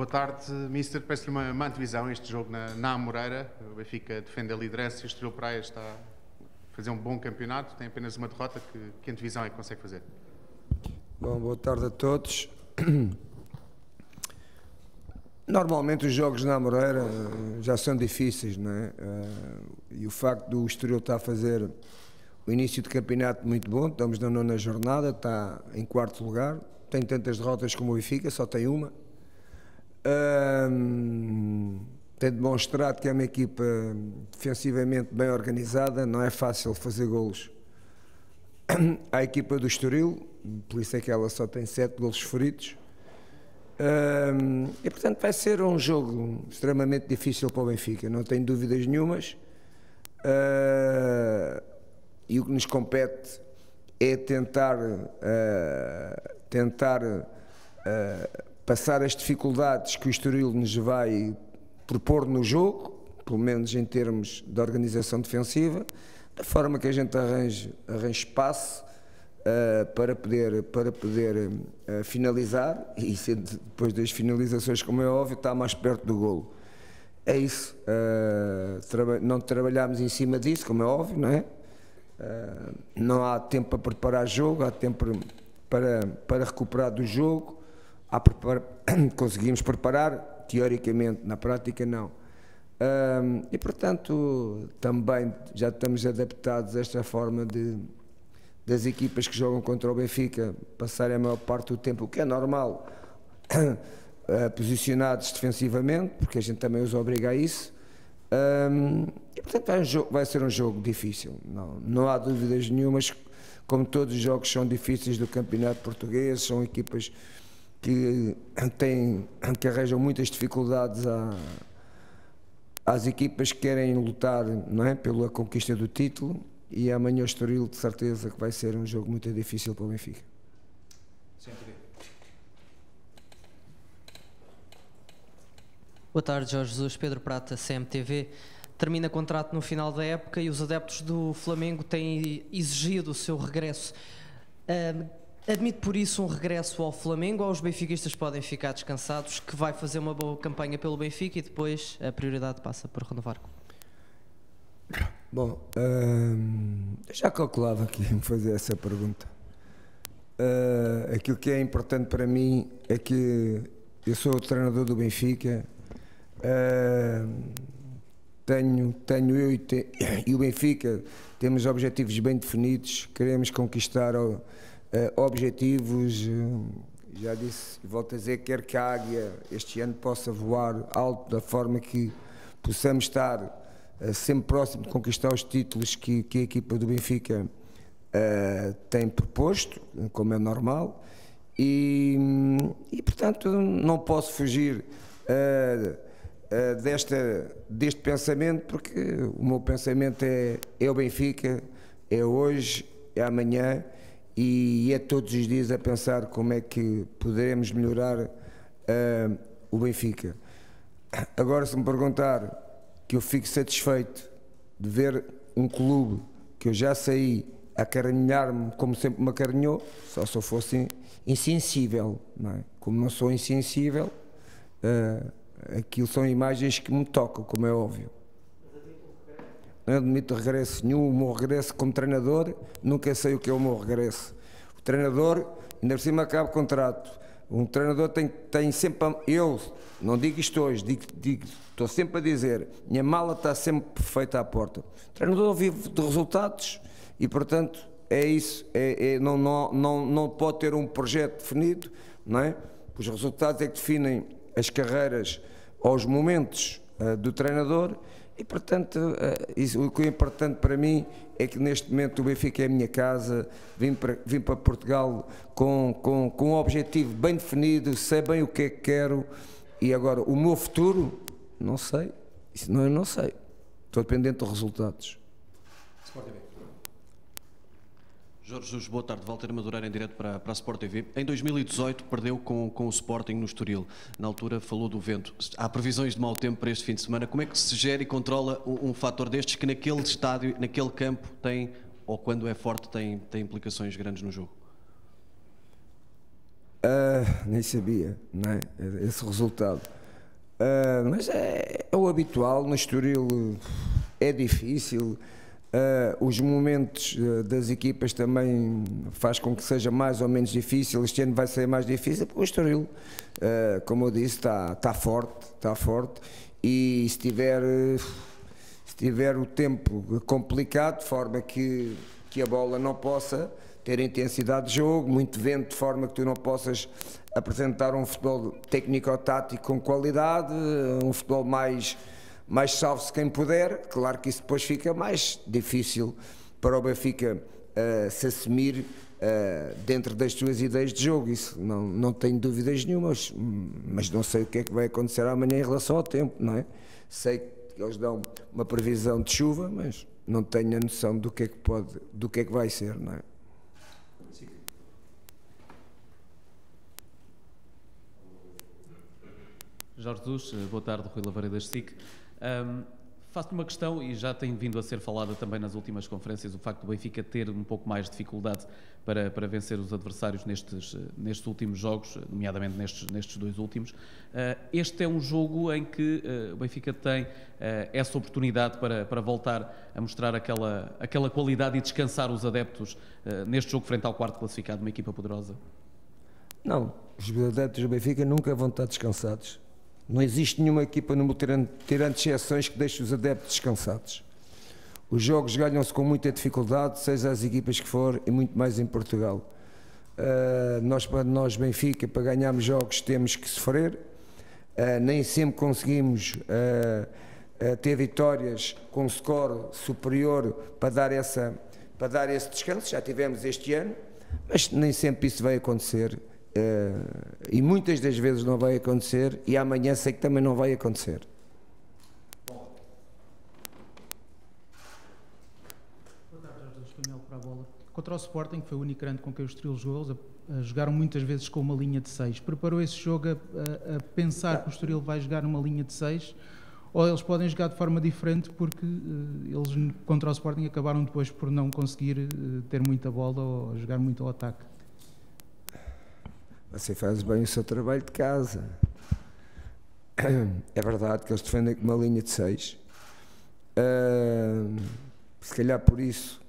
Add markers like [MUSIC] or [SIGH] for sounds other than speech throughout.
Boa tarde, Mister. Peço-lhe uma, uma antevisão este jogo na, na Amoreira. O Benfica defende a liderança e o Estoril Praia está a fazer um bom campeonato, tem apenas uma derrota. Que, que antevisão é que consegue fazer? Bom, boa tarde a todos. Normalmente os jogos na Amoreira eh, já são difíceis, não é? Eh, e o facto do Estoril estar a fazer o início de campeonato muito bom, estamos na nona jornada, está em quarto lugar, tem tantas derrotas como o Benfica, só tem uma. Um, tem demonstrado que é uma equipa defensivamente bem organizada, não é fácil fazer golos [CLEARS THROAT] à equipa do Estoril, por isso é que ela só tem sete golos feridos. Um, e portanto vai ser um jogo extremamente difícil para o Benfica, não tenho dúvidas nenhumas. Uh, e o que nos compete é tentar, uh, tentar uh, passar as dificuldades que o Estoril nos vai propor no jogo, pelo menos em termos de organização defensiva, da forma que a gente arranje, arranje espaço uh, para poder, para poder uh, finalizar e depois das finalizações, como é óbvio, está mais perto do golo. É isso. Uh, traba não trabalhamos em cima disso, como é óbvio, não é? não há tempo para preparar jogo, há tempo para, para recuperar do jogo [COUGHS] conseguimos preparar, teoricamente, na prática não. Um, e portanto também já estamos adaptados a esta forma de das equipas que jogam contra o Benfica passarem a maior parte do tempo, o que é normal, [COUGHS] posicionados defensivamente, porque a gente também os obriga a isso. Um, e portanto vai, um jogo, vai, ser um jogo difícil, não, não há dúvidas nenhumas, como todos os jogos são difíceis do campeonato português, são equipas que, têm, que arranjam muitas dificuldades a, às equipas que querem lutar não é, pela conquista do título e amanhã o Estoril de certeza que vai ser um jogo muito difícil para o Benfica. Boa tarde, Jorge Jesus, Pedro Prata, CMTV. Termina contrato no final da época e os adeptos do Flamengo têm exigido o seu regresso. Admite por isso um regresso ao Flamengo ou os benfiquistas podem ficar descansados que vai fazer uma boa campanha pelo Benfica e depois a prioridade passa por renovar? Bom, hum, já calculava que ia me fazer essa pergunta. Uh, aquilo que é importante para mim é que eu sou o treinador do Benfica, uh, tenho, tenho eu e, te, [COUGHS] e, o Benfica temos objetivos bem definidos, queremos conquistar o, uh, objetivos, uh, já disse e volto a dizer, quer que a águia este ano possa voar alto da forma que possamos estar uh, sempre próximo de conquistar os títulos que, que a equipa do Benfica tem proposto, como é normal, e, e portanto não posso fugir desta, deste pensamento, porque o meu pensamento é, é o Benfica, é hoje, é amanhã e é todos os dias a pensar como é que poderemos melhorar uh, o Benfica. Agora, se me perguntar que eu fico satisfeito de ver um clube que eu já saí a acarinhar-me como sempre me acarinhou, só se eu fosse insensível, não é? Como não sou insensível, uh, aquilo são imagens que me tocam, como é óbvio não admito regresso nenhum. O meu regresso como treinador, nunca sei o que é o meu regresso. O treinador, ainda por cima, acaba o contrato. Um treinador tem, tem sempre. Eu não digo isto hoje, digo, digo, estou sempre a dizer: minha mala está sempre feita à porta. O treinador vive de resultados e, portanto, é isso. É, é, não, não, não, não pode ter um projeto definido, não é? Os resultados é que definem as carreiras aos momentos uh, do treinador e, portanto, eh, isso, o que é importante para mim é que neste momento o Benfica é a minha casa, vim para, vim para Portugal com, com, com um objetivo bem definido, sei bem o que é que quero. E agora o meu futuro, não sei, isso não, eu não sei, estou dependente dos resultados. Jorge Jesus, boa tarde. Walter Madureira em direto para, para a Sport TV. Em 2018 perdeu com, com o Sporting no Estoril. Na altura falou do vento. Há previsões de mau tempo para este fim de semana. Como é que se gera e controla um, um fator destes que naquele estádio, naquele campo tem, ou quando é forte, tem, tem implicações grandes no jogo? Uh, nem sabia, não é? Esse resultado. Uh, mas é, é, o habitual, no Estoril é difícil. Uh, os momentos das equipas também faz com que seja mais ou menos difícil. Este ano vai ser mais difícil porque o Estoril, como eu disse, está, está forte, está forte. E se tiver, se tiver o tempo complicado, de forma que, que a bola não possa ter intensidade de jogo, muito vento, de forma que tu não possas apresentar um futebol técnico-tático com qualidade, um futebol mais, mais salve-se quem puder. Claro que isso depois fica mais difícil para o Benfica uh, se assumir uh, dentro das suas ideias de jogo. Isso não, não tenho dúvidas nenhumas, mas não sei o que é que vai acontecer amanhã em relação ao tempo, não é? Sei que eles dão uma previsão de chuva, mas não tenho a noção do que é que pode, do que é que vai ser, não é? Jorge Jesus, eh, boa tarde, Rui Lavaredas SIC. Um, Faço-lhe uma questão, e já tem vindo a ser falada também nas últimas conferências, o facto do Benfica ter um pouco mais de dificuldade para, para vencer os adversários nestes, nestes últimos jogos, nomeadamente nestes, nestes dois últimos. Uh, este é um jogo em que uh, o Benfica tem uh, essa oportunidade para, para voltar a mostrar aquela, aquela qualidade e descansar os adeptos neste jogo frente ao quarto classificado, uma equipa poderosa? Não, os adeptos do Benfica nunca vão estar descansados não existe nenhuma equipa no tirando, tirando exceções que deixe os adeptos descansados. Os jogos ganham-se com muita dificuldade, seja as equipas que for, e muito mais em Portugal. Uh, nós, nós, Benfica, para ganharmos jogos temos que sofrer. Uh, nem sempre conseguimos uh, ter vitórias com score superior para dar, essa, para dar esse descanso. Já tivemos este ano, mas nem sempre isso vai acontecer. Uh, e muitas das vezes não vai acontecer, e amanhã sei que também não vai acontecer. Contra o Sporting, que foi o único grande com quem os Estoril jogou, jogaram muitas vezes com uma linha de 6. Preparou esse jogo a, a, a pensar que o Estoril vai jogar numa linha de 6 ou eles podem jogar de forma diferente porque uh, eles contra o Sporting acabaram depois por não conseguir uh, ter muita bola ou jogar muito ao ataque. Você faz bem o seu trabalho de casa. É verdade que eles defendem com uma linha de 6. Uh, se calhar por isso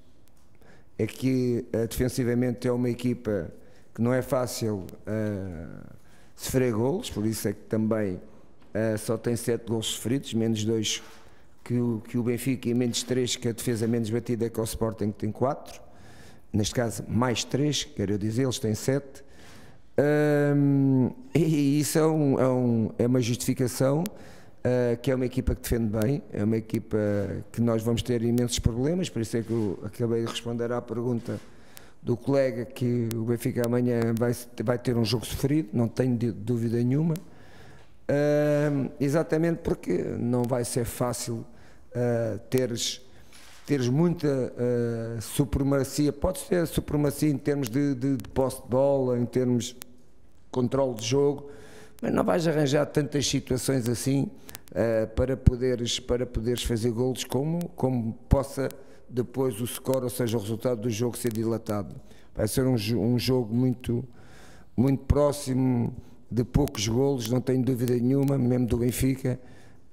é que uh, defensivamente é uma equipa que não é fácil uh, sofrer golos, por isso é que também uh, só tem 7 golos sofridos, menos 2 que o, que o Benfica e menos 3 que a defesa menos batida é que o Sporting que tem 4. Neste caso, mais 3, quero dizer, eles têm 7 um, e isso é, um, é, um, é uma justificação uh, que é uma equipa que defende bem, é uma equipa que nós vamos ter imensos problemas, por isso é que eu acabei de responder à pergunta do colega que o Benfica amanhã vai, vai ter um jogo sofrido, não tenho dúvida nenhuma. Uh, exatamente porque não vai ser fácil uh, teres teres muita uh, supremacia, podes ter supremacia em termos de, de, de posse de bola, em termos de controle de jogo, mas não vais arranjar tantas situações assim uh, para, poderes, para poderes fazer golos como, como possa depois o score, ou seja, o resultado do jogo ser dilatado. Vai ser um, um jogo muito, muito próximo de poucos golos, não tenho dúvida nenhuma, mesmo do Benfica.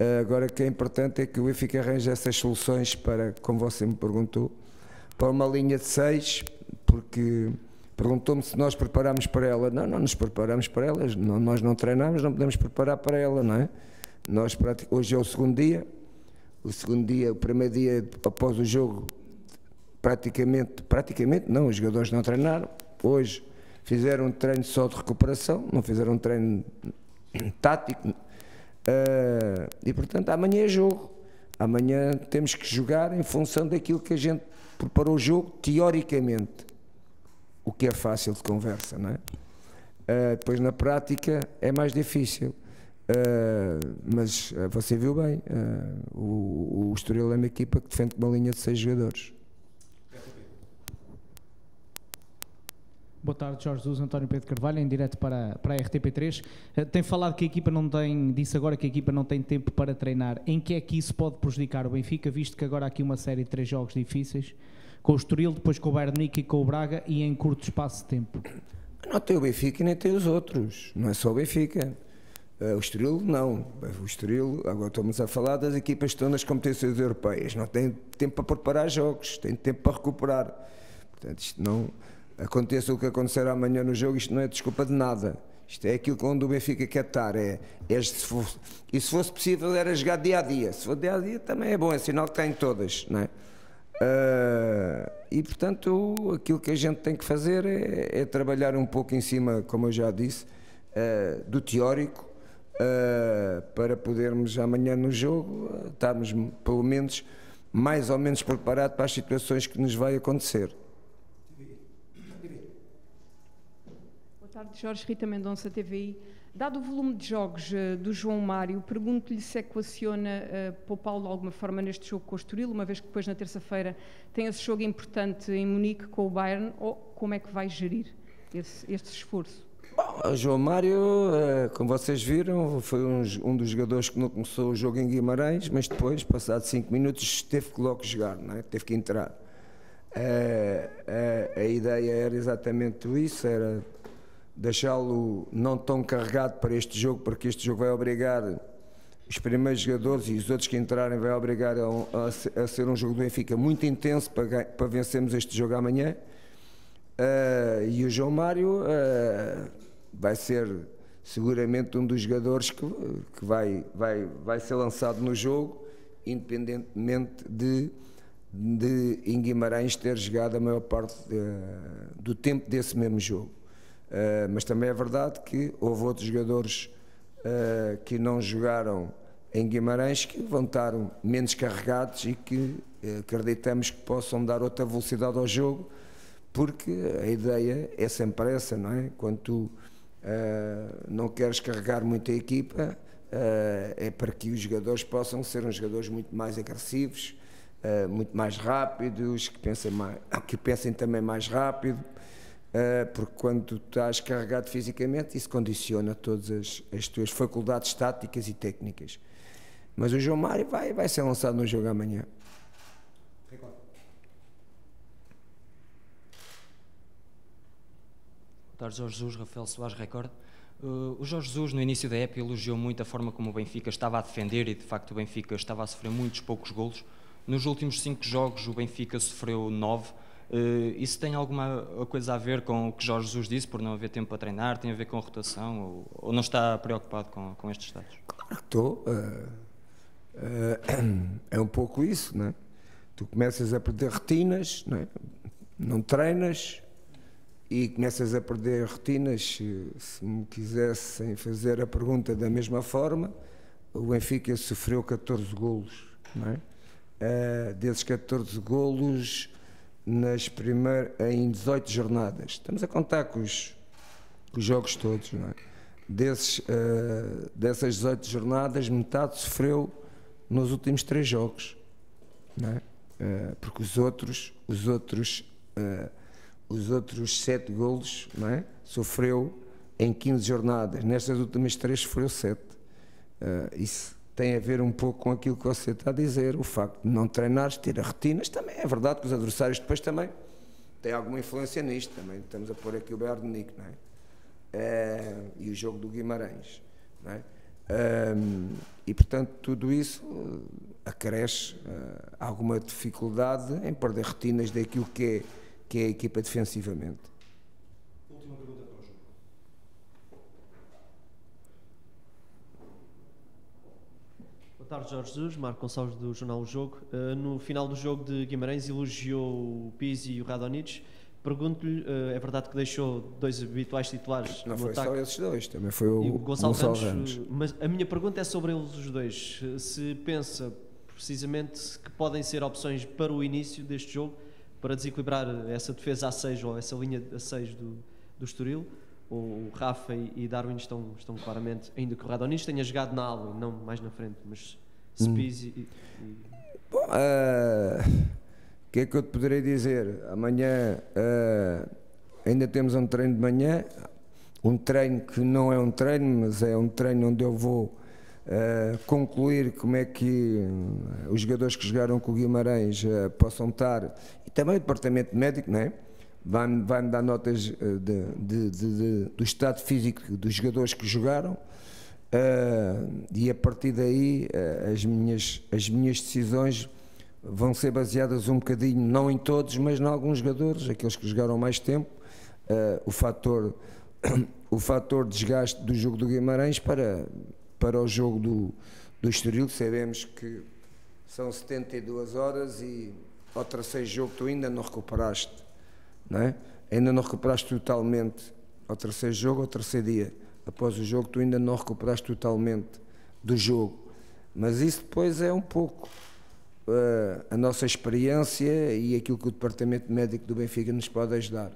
Uh, agora o que é importante é que o Benfica arranje essas soluções para, como você me perguntou, para uma linha de seis, porque perguntou-me se nós preparamos para ela. Não, não nos preparamos para ela, não, nós não treinamos, não podemos preparar para ela, não é? Nós, hoje é o segundo dia, o segundo dia, o primeiro dia após o jogo, praticamente, praticamente não, os jogadores não treinaram. Hoje fizeram um treino só de recuperação, não fizeram um treino tático, Uh, e portanto, amanhã é jogo. Amanhã temos que jogar em função daquilo que a gente preparou o jogo, teoricamente. O que é fácil de conversa, não é? Uh, depois na prática é mais difícil. Uh, mas você viu bem, o, o Estoril é uma equipa que defende uma linha de seis jogadores. Boa tarde, Jorge Jesus, António Pedro Carvalho, em direto para, para a RTP3. Eh, tem falado que a equipa não tem, disse agora que a equipa não tem tempo para treinar. Em que é que isso pode prejudicar o Benfica, visto que agora há aqui uma série de três jogos difíceis, com o Estoril, depois com o Bayern e com o Braga, e em curto espaço de tempo? Não tem o Benfica e nem tem os outros, não é só o Benfica. Uh, o Estoril não, o Estoril, agora estamos a falar das equipas que estão nas competências europeias, não tem tempo para preparar jogos, tem tempo para recuperar. Portanto, isto não aconteça o que acontecer amanhã no jogo, isto não é desculpa de nada. Isto é aquilo onde o Benfica quer estar. É, é se fosse, e se fosse possível era jogar dia a dia. Se for dia a dia também é bom, é sinal que tem todas. Não é? Uh, e portanto aquilo que a gente tem que fazer é, é trabalhar um pouco em cima, como eu já disse, uh, do teórico uh, para podermos amanhã no jogo estarmos pelo menos mais ou menos preparados para as situações que nos vai acontecer. Boa tarde, Jorge Rita Mendonça, TVI. Dado o volume de jogos uh, do João Mário, pergunto-lhe se equaciona uh, poupá-lo de alguma forma neste jogo com o Estoril, uma vez que depois na terça-feira tem esse jogo importante em Munique com o Bayern, ou como é que vai gerir esse, este esforço? Bom, o João Mário, uh, como vocês viram, foi um, um, dos jogadores que não começou o jogo em Guimarães, mas depois, passado 5 minutos, teve que logo jogar, não é? teve que entrar. a ideia era exatamente isso, era deixá-lo não tão carregado para este jogo, porque este jogo vai obrigar os primeiros jogadores e os outros que entrarem vai obrigar a, a, a ser um jogo do Benfica muito intenso para, para vencermos este jogo amanhã. Uh, e o João Mário uh, vai ser seguramente um dos jogadores que, que vai, vai, vai ser lançado no jogo, independentemente de, de em Guimarães ter jogado a maior parte uh, do tempo desse mesmo jogo. Uh, mas também é verdade que houve outros jogadores uh, que não jogaram em Guimarães que vão estar menos carregados e que uh, acreditamos que possam dar outra velocidade ao jogo, porque a ideia é sempre essa, não é? Quando tu não queres carregar muito a equipa, é para que os jogadores possam ser uns jogadores muito mais agressivos, muito mais rápidos, que pensem, mais, que pensem também mais rápido porque quando estás carregado fisicamente, isso condiciona todas as, as, tuas faculdades táticas e técnicas. Mas o João Mário vai, vai ser lançado no jogo amanhã. Boa tarde, Jorge Jesus, Rafael Soares, Record. Uh, o Jorge Jesus, no início da época, elogiou muito a forma como o Benfica estava a defender e, de facto, o Benfica estava a sofrer muitos poucos golos. Nos últimos cinco jogos, o Benfica sofreu nove. Uh, isso tem alguma coisa a ver com o que Jorge Jesus disse, por não haver tempo para treinar? Tem a ver com a rotação? Ou, ou não está preocupado com, com estes dados? Claro que estou. Uh, uh, é um pouco isso, não é? Tu começas a perder retinas, não, é? não treinas e começas a perder retinas. Se, me quisessem fazer a pergunta da mesma forma, o Benfica sofreu 14 golos, não é? desses 14 golos nas primeiras, em 18 jornadas. Estamos a contar com os, com os jogos todos, não é? Desses, uh, dessas 18 jornadas, metade sofreu nos últimos três jogos, não é? Uh, porque os outros, os outros, uh, os outros sete golos, não é? Sofreu em 15 jornadas. Nestas últimas três sofreu sete. isso tem a ver um pouco com aquilo que você está a dizer, o facto de não treinares, ter a retinas, também é verdade que os adversários depois também têm alguma influência nisto, também estamos a pôr aqui o de Nico, não é? é? e o jogo do Guimarães, não é? Um, e portanto tudo isso acresce uh, alguma dificuldade em perder retinas daquilo que é, que é a equipa defensivamente. Jorge Jesus, Marco Gonçalves do Jornal O Jogo. Uh, no final do jogo de Guimarães elogiou o Pizzi e o Radonich. Pergunto-lhe, uh, é verdade que deixou dois habituais titulares Não foi ataque? só esses dois, também foi o, o Gonçalo, Gonçalo Ramos, Ramos. Mas a minha pergunta é sobre eles os dois. Se pensa precisamente que podem ser opções para o início deste jogo, para desequilibrar essa defesa a 6 ou essa linha a 6 do, do Estoril, o Rafa e Darwin estão, estão claramente, ainda que o Radonich tenha jogado na ala não mais na frente, mas Spies e. Bom, o uh, que é que eu te poderei dizer? Amanhã uh, ainda temos um treino de manhã, um treino que não é um treino, mas é um treino onde eu vou Uh, concluir como é que os jogadores que jogaram com o Guimarães uh, possam estar, e também o departamento médico, não é? vai-me vai dar notas de, de, de, do estado físico dos jogadores que jogaram uh, e a partir daí uh, as, minhas, as minhas decisões vão ser baseadas um bocadinho, não em todos, mas em alguns jogadores, aqueles que jogaram mais tempo, o fator [COUGHS] o fator desgaste do jogo do Guimarães para, para o jogo do, do Estoril, sabemos que são 72 horas e ao terceiro jogo tu ainda não recuperaste, não é? Ainda não recuperaste totalmente ao terceiro jogo, ao terceiro dia. Após o jogo tu ainda não recuperaste totalmente do jogo. Mas isso depois é um pouco uh, a nossa experiência e aquilo que o Departamento Médico do Benfica nos pode ajudar.